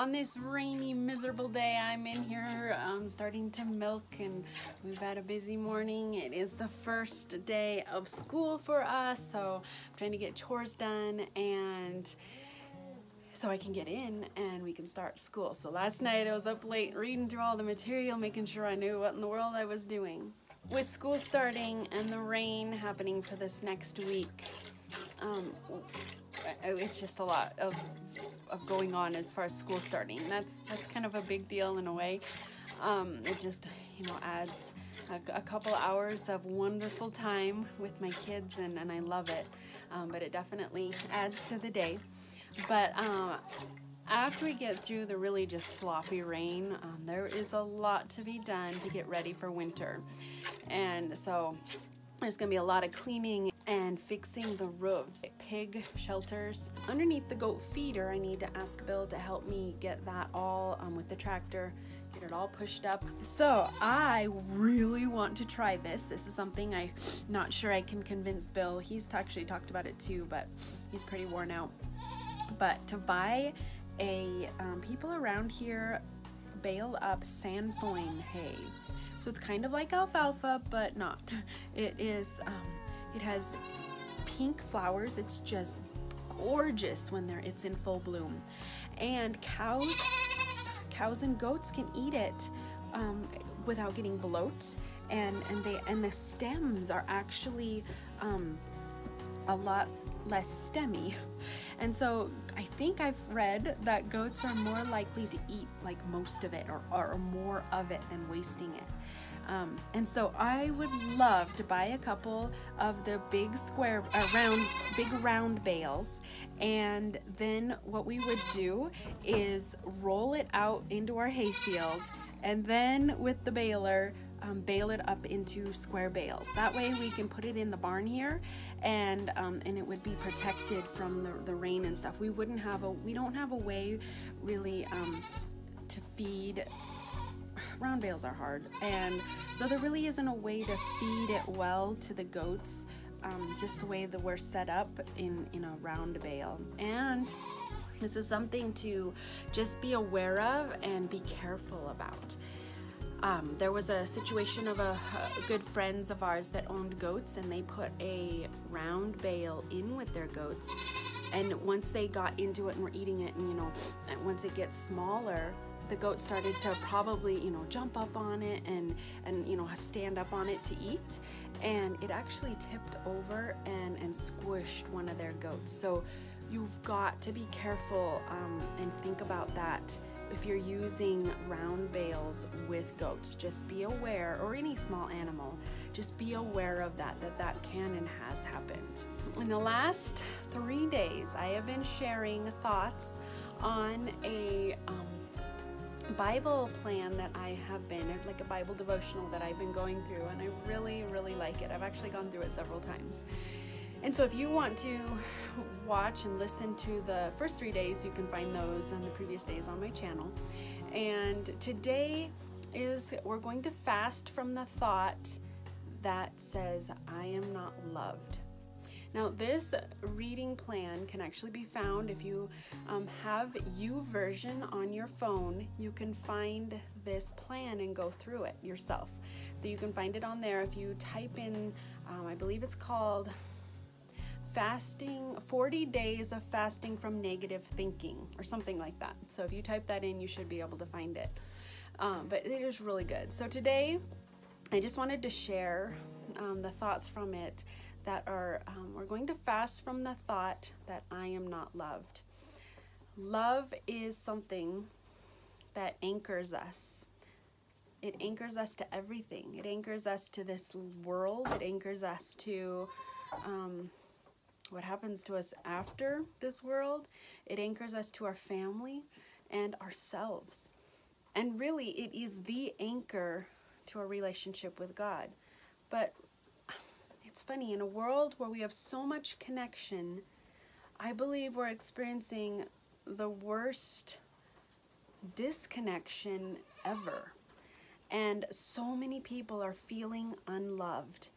on this rainy, miserable day, I'm in here um, starting to milk and we've had a busy morning. It is the first day of school for us, so I'm trying to get chores done and so I can get in and we can start school. So last night I was up late reading through all the material, making sure I knew what in the world I was doing. With school starting and the rain happening for this next week, um, it's just a lot of of going on as far as school starting. That's that's kind of a big deal in a way. Um, it just you know adds a, a, couple hours of wonderful time with my kids, and, and I love it. Um, but it definitely adds to the day. But um, after we get through the really just sloppy rain, um, there is a lot to be done to get ready for winter, and so there's gonna be a lot of cleaning and fixing the roofs, pig shelters. Underneath the goat feeder, I need to ask Bill to help me get that all um, with the tractor, get it all pushed up. So I really want to try this. This is something I'm not sure I can convince Bill. He's actually talked about it too, but he's pretty worn out. But to buy a, um, people around here bale up sainfoin hay. So it's kind of like alfalfa, but not. It is, um, it has pink flowers. It's just gorgeous when they're it's in full bloom. And cows, cows and goats can eat it um, without getting bloat. And and they and the stems are actually um, a lot less stemmy. And so I think I've read that goats are more likely to eat like most of it or, or more of it than wasting it. Um, and so I would love to buy a couple of the big square, uh, round, big round bales. And then what we would do is roll it out into our hay hayfield. And then with the baler, um, bale it up into square bales. That way we can put it in the barn here and um, and it would be protected from the, the rain and stuff. We wouldn't have a, we don't have a way really um, to feed round bales are hard and so there really isn't a way to feed it well to the goats um, just the way that we're set up in in a round bale and this is something to just be aware of and be careful about um, there was a situation of a, a, good friends of ours that owned goats and they put a round bale in with their goats. And once they got into it and were eating it and you know once it gets smaller the goat started to probably you know jump up on it and and you know stand up on it to eat. And it actually tipped over and and squished one of their goats. So you've got to be careful um, and think about that if you're using round bales with goats just be aware or any small animal just be aware of that that that can and has happened in the last three days i have been sharing thoughts on a um, Bible plan that I have been, like a Bible devotional that I've been going through, and I really, really like it. I've actually gone through it several times. And so if you want to watch and listen to the first three days, you can find those and the previous days on my channel. And today is we're going to fast from the thought that says, I am not loved. Now this reading plan can actually be found if you um, have YouVersion on your phone, you can find this plan and go through it yourself. So you can find it on there if you type in, um, I believe it's called fasting 40 days of fasting from negative thinking or something like that so if you type that in you should be able to find it um, but it is really good so today I just wanted to share um, the thoughts from it that are, um, we're going to fast from the thought that I am not loved. Love is something that anchors us. It anchors us to everything. It anchors us to this world. It anchors us to um, what happens to us after this world. It anchors us to our family and ourselves. And really, it is the anchor to our relationship with God. But it's funny, in a world where we have so much connection, I believe we're experiencing the worst disconnection ever. And so many people are feeling unloved.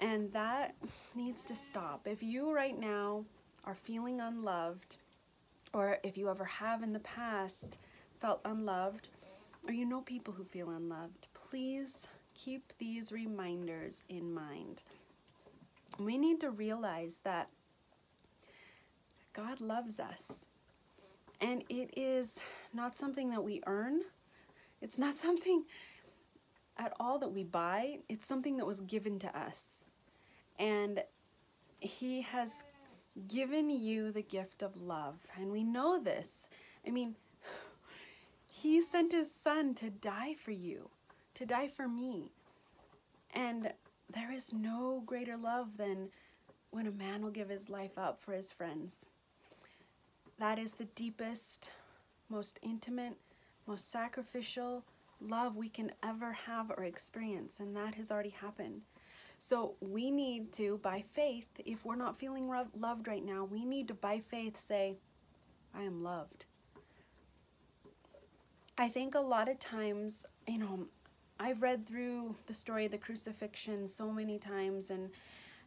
And that needs to stop. If you right now are feeling unloved, or if you ever have in the past felt unloved, or you know people who feel unloved, please keep these reminders in mind. We need to realize that God loves us. And it is not something that we earn. It's not something at all that we buy. It's something that was given to us. And He has given you the gift of love. And we know this. I mean, He sent His Son to die for you, to die for me. And there is no greater love than when a man will give his life up for his friends. That is the deepest, most intimate, most sacrificial love we can ever have or experience, and that has already happened. So we need to, by faith, if we're not feeling loved right now, we need to, by faith, say, I am loved. I think a lot of times, you know, I've read through the story of the crucifixion so many times, and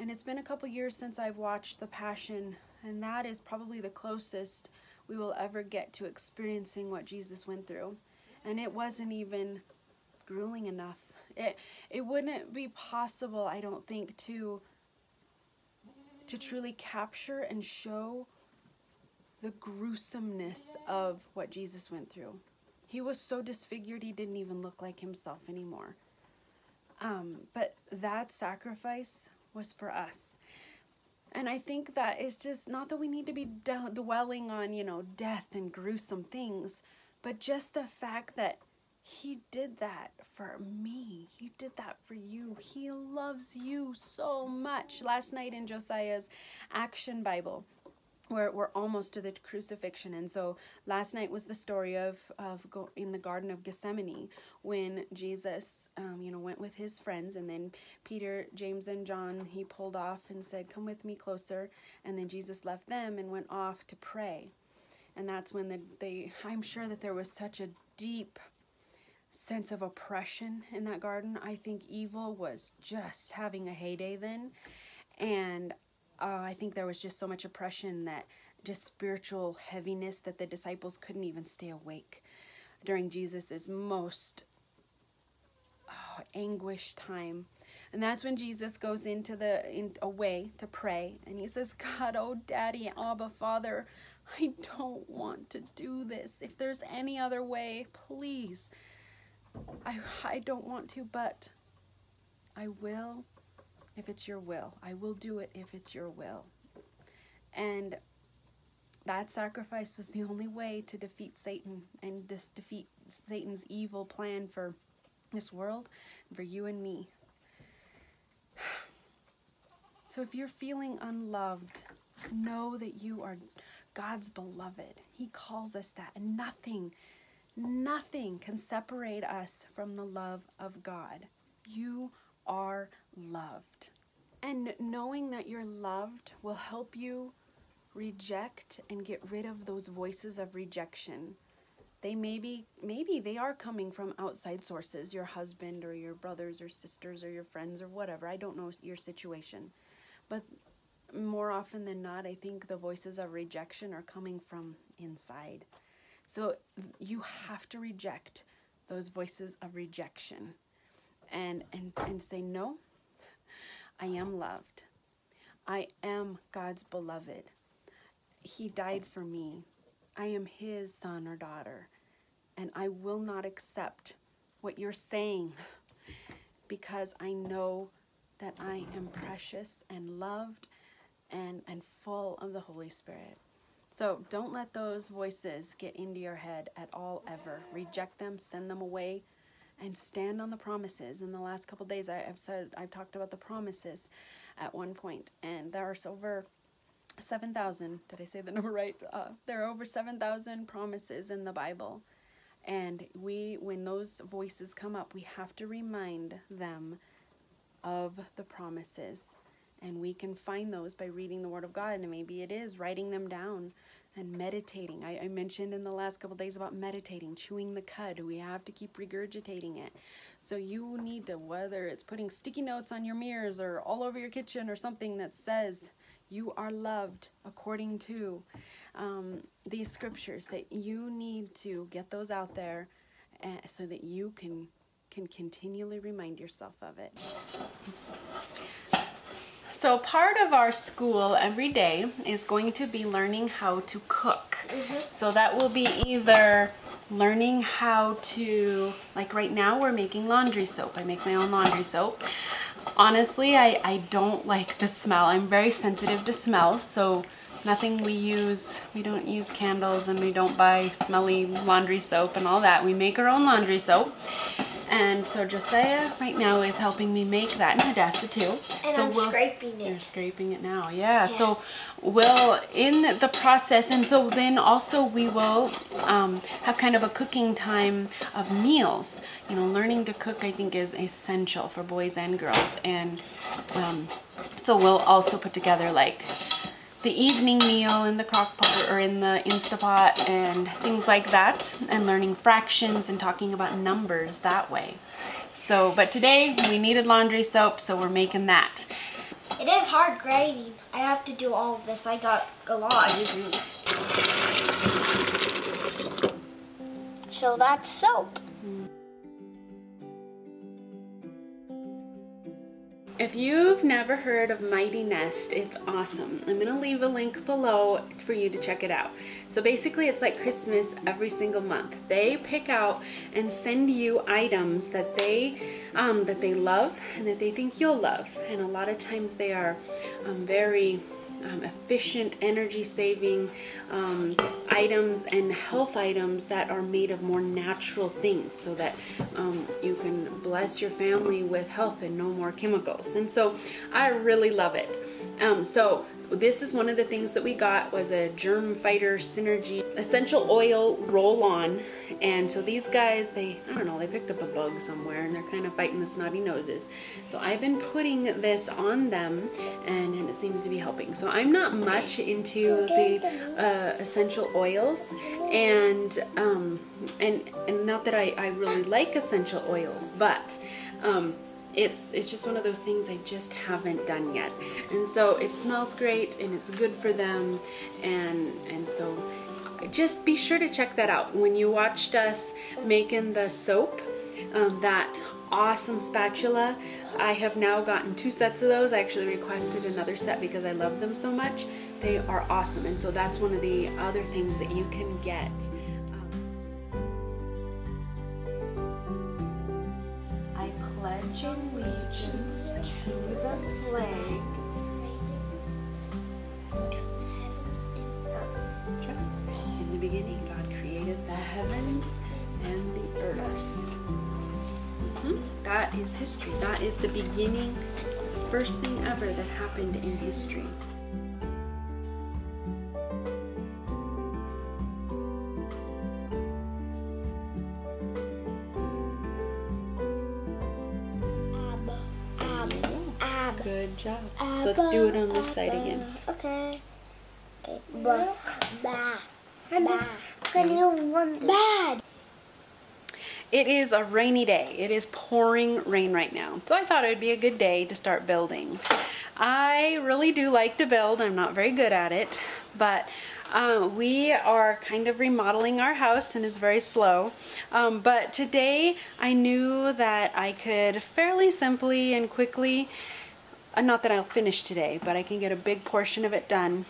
and it's been a couple years since I've watched The Passion and that is probably the closest we will ever get to experiencing what Jesus went through. And it wasn't even grueling enough. It it wouldn't be possible, I don't think, to to truly capture and show the gruesomeness of what Jesus went through. He was so disfigured he didn't even look like himself anymore. Um, but that sacrifice was for us. And I think that it's just not that we need to be dwelling on, you know, death and gruesome things, but just the fact that he did that for me. He did that for you. He loves you so much. Last night in Josiah's Action Bible, we're, we're almost to the crucifixion and so last night was the story of of go in the garden of gethsemane when jesus um, you know went with his friends and then peter james and john he pulled off and said come with me closer and then jesus left them and went off to pray and that's when the, they i'm sure that there was such a deep sense of oppression in that garden i think evil was just having a heyday then and uh, I think there was just so much oppression that just spiritual heaviness that the disciples couldn't even stay awake during Jesus's most oh, anguished time. And that's when Jesus goes into the in away to pray and he says, God, oh daddy, Abba, Father, I don't want to do this. If there's any other way, please. I I don't want to, but I will if it's your will. I will do it if it's your will. And that sacrifice was the only way to defeat Satan and this defeat Satan's evil plan for this world for you and me. So if you're feeling unloved, know that you are God's beloved. He calls us that. And nothing, nothing can separate us from the love of God. You are loved. And knowing that you're loved will help you reject and get rid of those voices of rejection. They may be, maybe they are coming from outside sources, your husband or your brothers or sisters or your friends or whatever. I don't know your situation. But more often than not, I think the voices of rejection are coming from inside. So you have to reject those voices of rejection and, and, and say, no, I am loved. I am God's beloved. He died for me. I am his son or daughter. And I will not accept what you're saying because I know that I am precious and loved and, and full of the Holy Spirit. So don't let those voices get into your head at all ever. Reject them, send them away, and stand on the promises. In the last couple days, I, have said I've talked about the promises at one point, and there are over 7,000. Did I say the number right? Uh, there are over 7,000 promises in the Bible. And we, when those voices come up, we have to remind them of the promises. And we can find those by reading the Word of God. And maybe it is writing them down and meditating. I, I mentioned in the last couple days about meditating, chewing the cud. We have to keep regurgitating it. So you need to, whether it's putting sticky notes on your mirrors or all over your kitchen or something that says you are loved according to um, these scriptures, that you need to get those out there uh, so that you can can continually remind yourself of it. So part of our school every day is going to be learning how to cook. Mm-hmm. So that will be either learning how to, like right now we're making laundry soap. I make my own laundry soap. Honestly, I, I don't like the smell. I'm very sensitive to smell, so nothing we use, we don't use candles and we don't buy smelly laundry soap and all that. We make our own laundry soap. And so Josiah right now is helping me make that in Hadassah too. And so I'm we'll, scraping it. You're scraping it now, yeah. yeah. So we'll, in the process, and so then also we will um, have kind of a cooking time of meals. You know, learning to cook I think is essential for boys and girls. And um, so we'll also put together like the evening meal in the crock pot or in the Instapot and things like that and learning fractions and talking about numbers that way. So, but today we needed laundry soap, so we're making that. It is hard grading. I have to do all of this. I got a lot. Mm-hmm. So that's soap. If you've never heard of Mighty Nest, it's awesome. I'm gonna leave a link below for you to check it out. So basically it's like Christmas every single month. They pick out and send you items that they um, that they love and that they think you'll love. And a lot of times they are um, very um, efficient, energy saving um, items and health items that are made of more natural things so that um, you can bless your family with health and no more chemicals. And so I really love it. Um, so this is one of the things that we got was a germ fighter synergy essential oil roll on and so these guys they I don't know they picked up a bug somewhere and they're kind of biting the snotty noses so I've been putting this on them and, and it seems to be helping so I'm not much into the uh, essential oils and um, and and not that I, I really like essential oils but um, it's it's just one of those things I just haven't done yet. And so it smells great and it's good for them and and so just be sure to check that out. When you watched us making the soap, um, that awesome spatula, I have now gotten two sets of those. I actually requested another set because I love them so much. They are awesome and so that's one of the other things that you can get. i pledge allegiance to the flag. Beginning, God created the heavens and the earth. Mm -hmm. That is history. That is the beginning, first thing ever that happened in history. Good job. So let's do it on this side again. Okay. Okay. Bad. Bad. Can you bad? It is a rainy day. It is pouring rain right now. So I thought it would be a good day to start building. I really do like to build. I'm not very good at it, but um, we are kind of remodeling our house and it's very slow. Um, but today I knew that I could fairly simply and quickly uh, not that I'll finish today, but I can get a big portion of it done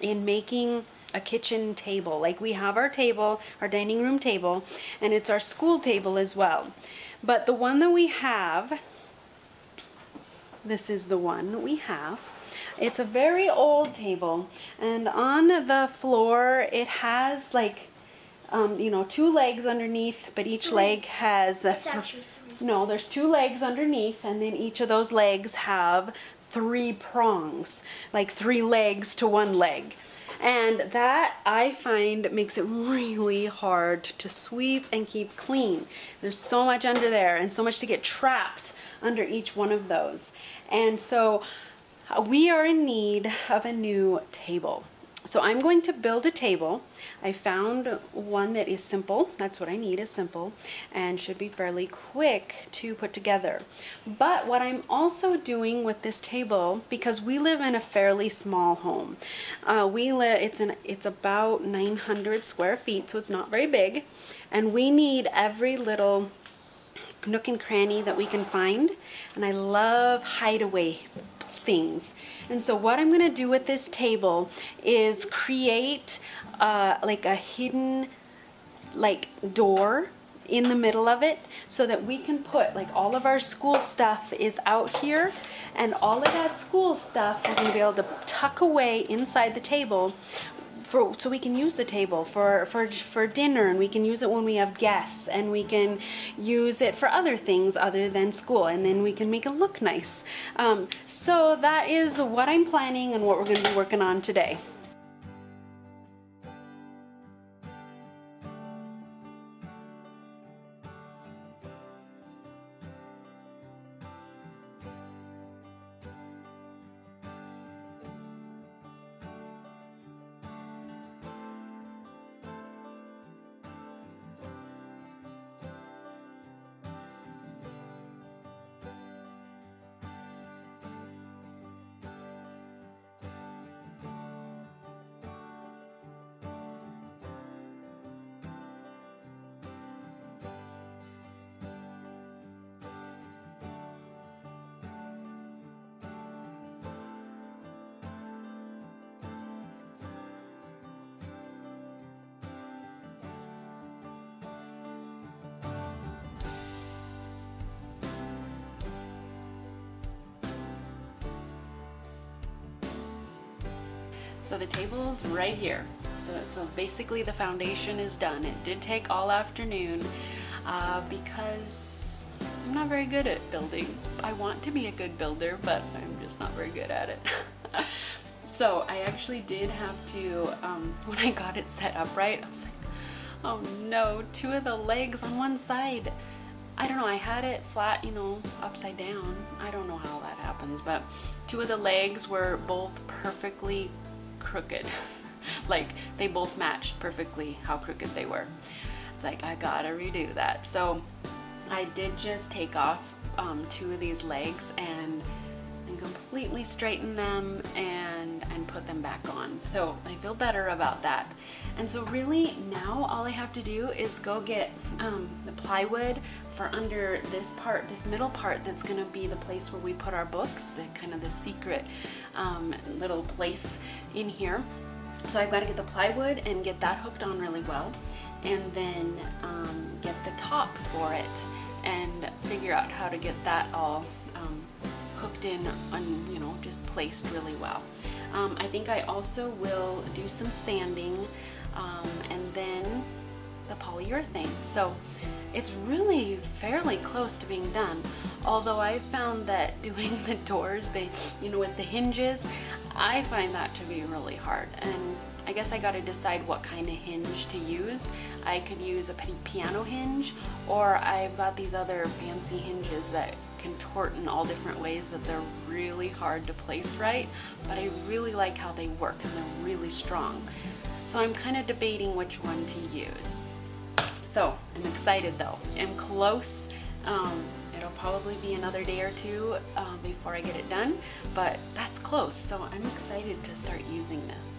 in making a kitchen table. Like we have our table, our dining room table, and it's our school table as well. But the one that we have, this is the one we have. It's a very old table, and on the floor it has like, um, you know, two legs underneath, but each leg has a no, there's two legs underneath, and then each of those legs have three prongs, like three legs to one leg. And that I find makes it really hard to sweep and keep clean. There's so much under there and so much to get trapped under each one of those. And so uh, we are in need of a new table. So I'm going to build a table. I found one that is simple. That's what I need is simple and should be fairly quick to put together. But what I'm also doing with this table, because we live in a fairly small home, uh, we live, it's, an, it's about 900 square feet, so it's not very big. And we need every little nook and cranny that we can find. And I love hideaway things. And so what I'm gonna do with this table is create uh, like a hidden like door in the middle of it so that we can put like all of our school stuff is out here and all of that school stuff we're to be able to tuck away inside the table for so we can use the table for for for dinner and we can use it when we have guests and we can use it for other things other than school and then we can make it look nice. Um, so that is what I'm planning and what we're going to be working on today So the table's right here. So, basically the foundation is done. It did take all afternoon uh, because I'm not very good at building. I want to be a good builder, but I'm just not very good at it. so I actually did have to, um, when I got it set up right, I was like, oh no, two of the legs on one side. I don't know, I had it flat, you know, upside down. I don't know how that happens, but two of the legs were both perfectly crooked. like they both matched perfectly how crooked they were. It's like, I gotta redo that. So I did just take off um, two of these legs and, and completely straighten them and, and put them back on. So I feel better about that. And so really now all I have to do is go get um, the plywood for under this part, this middle part that's gonna be the place where we put our books, the kind of the secret um, little place in here. So I've got to get the plywood and get that hooked on really well and then um, get the top for it and figure out how to get that all um, hooked in and you know just placed really well. Um, I think I also will do some sanding um, and then the polyurethane. So it's really fairly close to being done. Although I found that doing the doors, they, you know, with the hinges, I find that to be really hard. And I guess I gotta decide what kind of hinge to use. I could use a piano hinge, or I've got these other fancy hinges that contort in all different ways, but they're really hard to place right. But I really like how they work and they're really strong. So I'm kind of debating which one to use. So I'm excited though. I'm close. Um, it'll probably be another day or two uh, before I get it done, but that's close. So I'm excited to start using this.